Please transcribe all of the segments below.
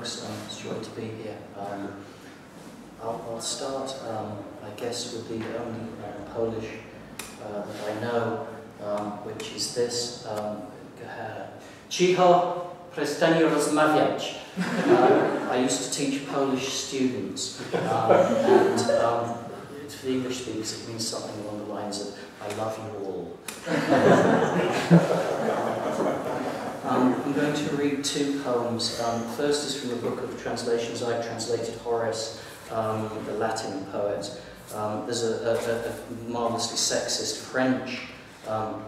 folks. Um, it's joy to be here. Um, I'll, I'll, start, um, I guess, with the only uh, Polish uh, that I know, um, which is this. Um, Cicho, przestań rozmawiać. Uh, I used to teach Polish students, um, and um, for the English speakers it means something along the lines of, I love you all. I'm going to read two poems. Um, first is from a book of translations. I translated Horace, um, the Latin poet. Um, there's a, a, a, marvelously sexist French um,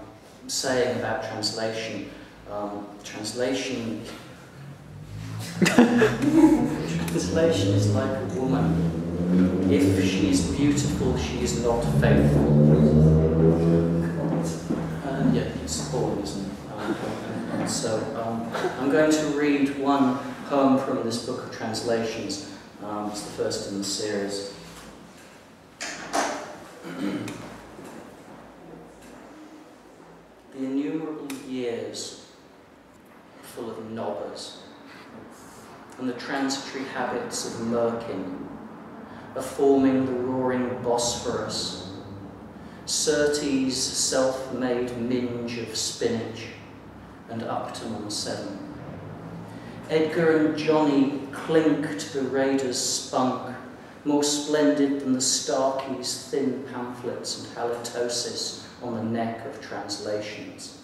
saying about translation. Um, translation. translation is like a woman. If she is beautiful, she is not faithful. Uh, yeah, it's Paul, isn't it? So um, I'm going to read one poem from this book of translations. Um, it's the first in the series. the innumerable years full of knobbers and the transitory habits of murking are forming the roaring Bosphorus, Surtees' self-made minge of spinach, and Upton on 7. Edgar and Johnny clink to the raider's spunk, more splendid than the Starkey's thin pamphlets and halitosis on the neck of translations.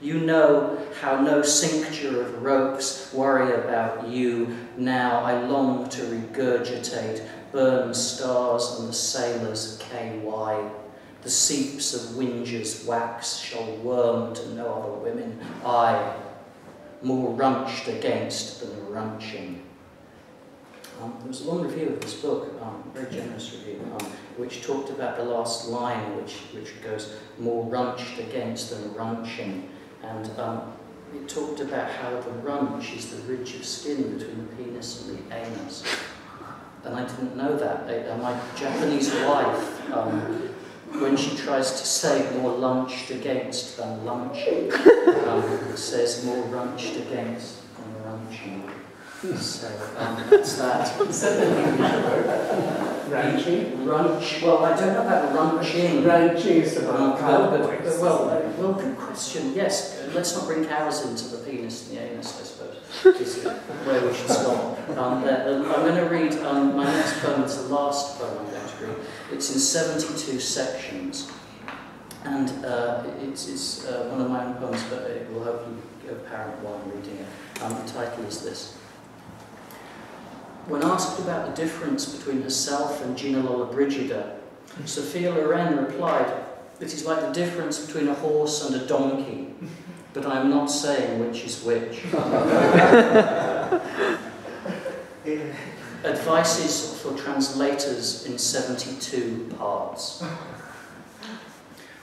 You know how no cincture of ropes worry about you. Now I long to regurgitate burn stars and the sailor's of KY the seeps of Winger's wax shall worm to no other women, I, more runched against than runching. Um, there was a long review of this book, um, very generous review, um, which talked about the last line, which, which goes, more runched against than runching. And um, it talked about how the runch is the ridge of skin between the penis and the anus. And I didn't know that. I, uh, my Japanese wife um, when she tries to say more lunched against than lunching, um, says more runched against than lunching. So um, that's that. Ranching? Runch. Well, I don't know about runching. Ranching is about um, but, but, well, well, good question. Yes, let's not bring cows into the penis and the anus, I suppose, is where we should stop. Um, I'm going to read um, my next poem. It's the last poem I'm going read. It's in 72 sections. And uh, it's, it's uh, one of my own poems, but it will hopefully be apparent while I'm reading it. Um, the title is this. When asked about the difference between herself and Gina Lollobrigida, Sophia Loren replied, It is like the difference between a horse and a donkey, but I am not saying which is which. Advices for translators in 72 parts.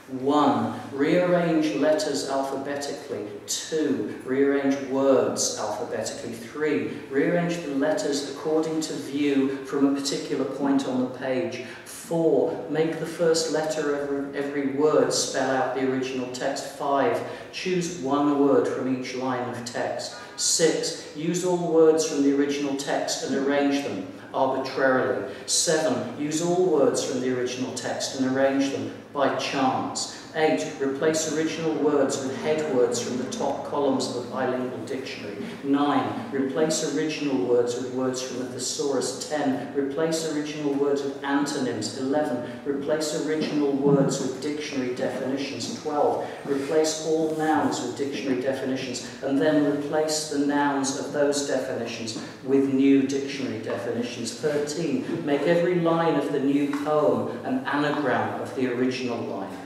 1. Rearrange letters alphabetically. 2. Rearrange words alphabetically. 3. Rearrange the letters according to view from a particular point on the page. 4. Make the first letter of every word spell out the original text. 5. Choose one word from each line of text. 6. Use all words from the original text and arrange them arbitrarily. 7. Use all words from the original text and arrange them by chance. 8. Replace original words with head words from the top columns of a bilingual dictionary. 9. Replace original words with words from a thesaurus. 10. Replace original words with antonyms. 11. Replace original words with dictionary definitions. 12. Replace all nouns with dictionary definitions. And then replace the nouns of those definitions with new dictionary definitions. 13. Make every line of the new poem an anagram of the original line.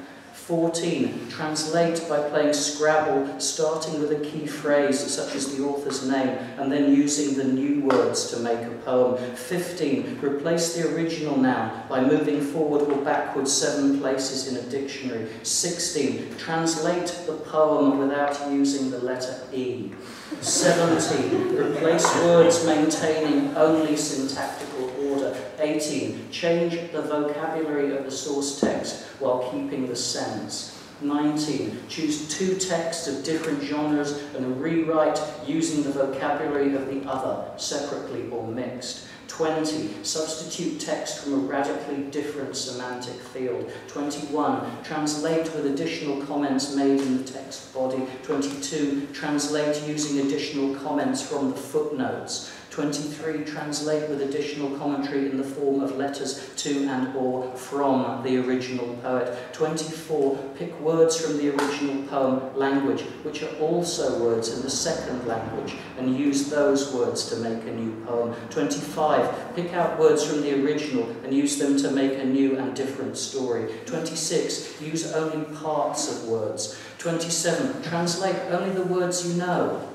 14. Translate by playing Scrabble, starting with a key phrase such as the author's name, and then using the new words to make a poem. 15. Replace the original noun by moving forward or backward seven places in a dictionary. 16. Translate the poem without using the letter E. 17. Replace words maintaining only syntactical order. 18. Change the vocabulary of the source text while keeping the sense. 19. Choose two texts of different genres and rewrite using the vocabulary of the other, separately or mixed. 20. Substitute text from a radically different semantic field. 21. Translate with additional comments made in the text body. 22. Translate using additional comments from the footnotes. 23, translate with additional commentary in the form of letters to and or from the original poet. 24, pick words from the original poem language, which are also words in the second language, and use those words to make a new poem. 25, pick out words from the original and use them to make a new and different story. 26, use only parts of words. 27, translate only the words you know.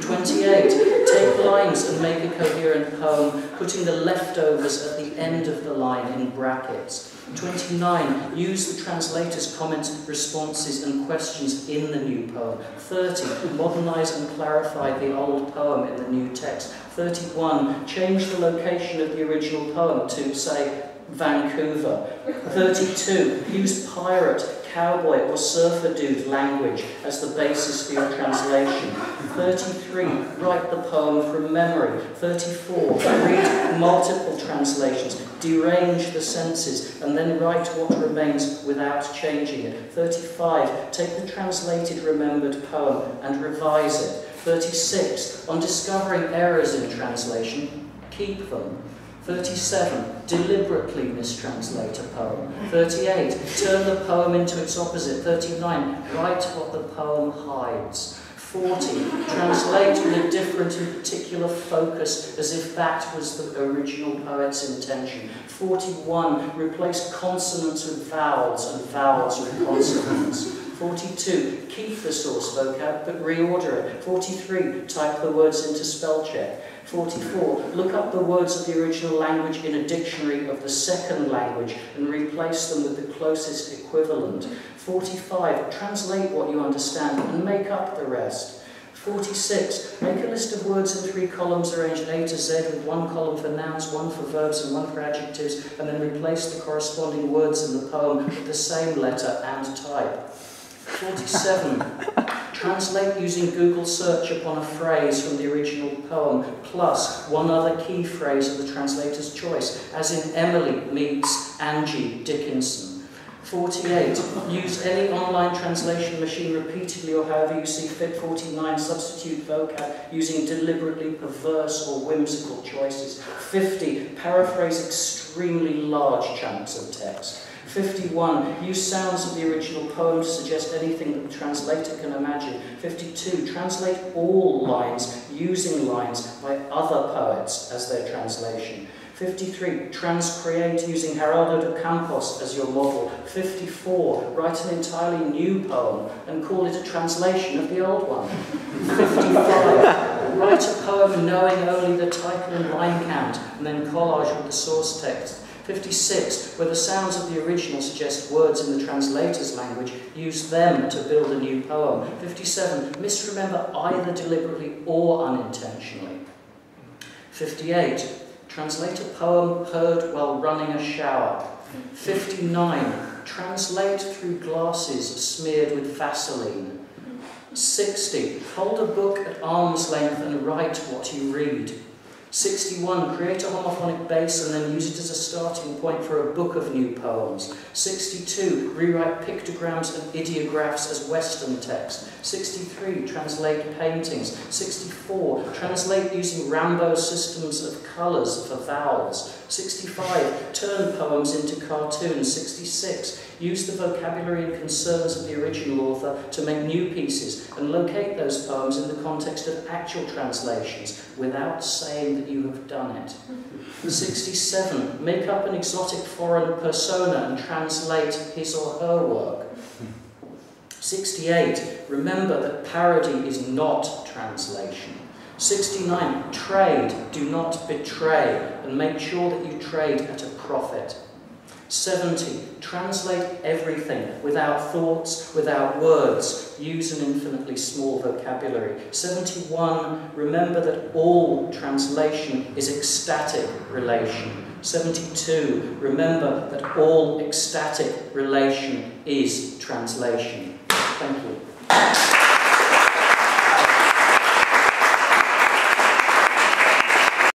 28. Take lines and make a coherent poem, putting the leftovers at the end of the line in brackets. 29. Use the translator's comments, responses and questions in the new poem. 30. Modernize and clarify the old poem in the new text. 31. Change the location of the original poem to, say, Vancouver. 32. Use pirate, cowboy or surfer dude language as the basis for your translation. 33. Write the poem from memory. 34. Read multiple translations. Derange the senses and then write what remains without changing it. 35. Take the translated remembered poem and revise it. 36. On discovering errors in translation, keep them. 37. Deliberately mistranslate a poem. 38. Turn the poem into its opposite. 39. Write what the poem hides. 40. Translate with a different and particular focus as if that was the original poet's intention. 41. Replace consonants with vowels and vowels with consonants. 42. Keep the source vocab but reorder it. 43. Type the words into spell check. 44. Look up the words of the original language in a dictionary of the second language and replace them with the closest equivalent. 45. Translate what you understand and make up the rest. 46. Make a list of words in three columns arranged A to Z with one column for nouns, one for verbs and one for adjectives and then replace the corresponding words in the poem with the same letter and type. 47. Translate using Google search upon a phrase from the original poem, plus one other key phrase of the translator's choice, as in Emily meets Angie Dickinson. 48. Use any online translation machine repeatedly or however you see fit. 49. Substitute vocab using deliberately perverse or whimsical choices. 50. Paraphrase extremely large chunks of text. 51. Use sounds of the original poem to suggest anything that the translator can imagine. 52. Translate all lines using lines by other poets as their translation. 53. Transcreate using Haroldo de Campos as your model. 54. Write an entirely new poem and call it a translation of the old one. 55. Write a poem knowing only the title and line count and then collage with the source text. 56, where the sounds of the original suggest words in the translator's language, use them to build a new poem. 57, misremember either deliberately or unintentionally. 58, translate a poem heard while running a shower. 59, translate through glasses smeared with Vaseline. 60, hold a book at arm's length and write what you read. 61, create a homophonic base and then use it as a starting point for a book of new poems. 62, rewrite pictograms and ideographs as Western text. 63, translate paintings. 64, translate using Rimbaud systems of colours for vowels. 65, turn poems into cartoons. 66, use the vocabulary and concerns of the original author to make new pieces and locate those poems in the context of actual translations without saying that you have done it. 67, make up an exotic foreign persona and translate his or her work. 68, remember that parody is not translation. 69, trade, do not betray, and make sure that you trade at a profit. 70. Translate everything without thoughts, without words. Use an infinitely small vocabulary. 71. Remember that all translation is ecstatic relation. 72. Remember that all ecstatic relation is translation. Thank you.